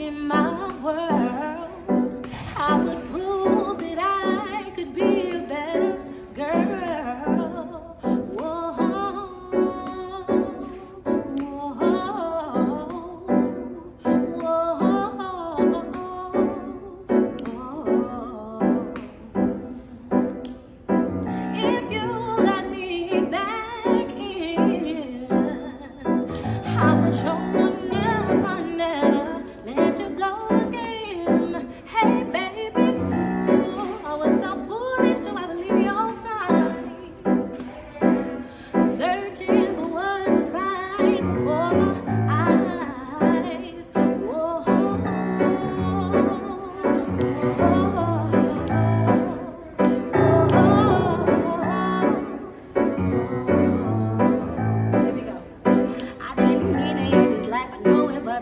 in my world.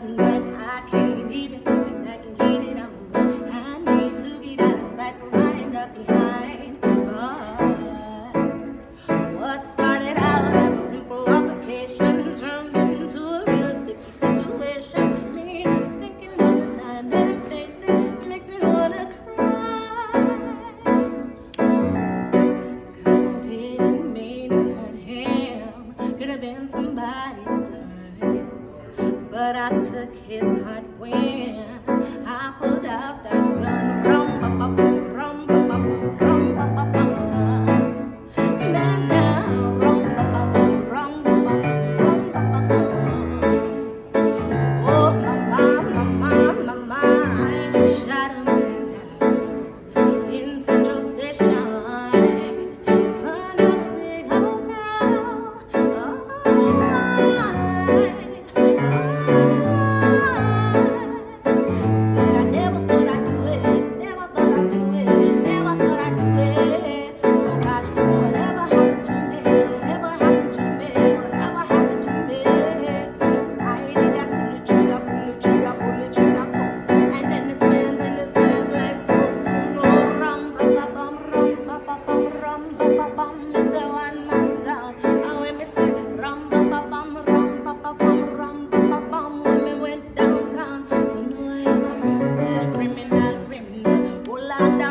that love. But I took his heart when I pulled out that gun.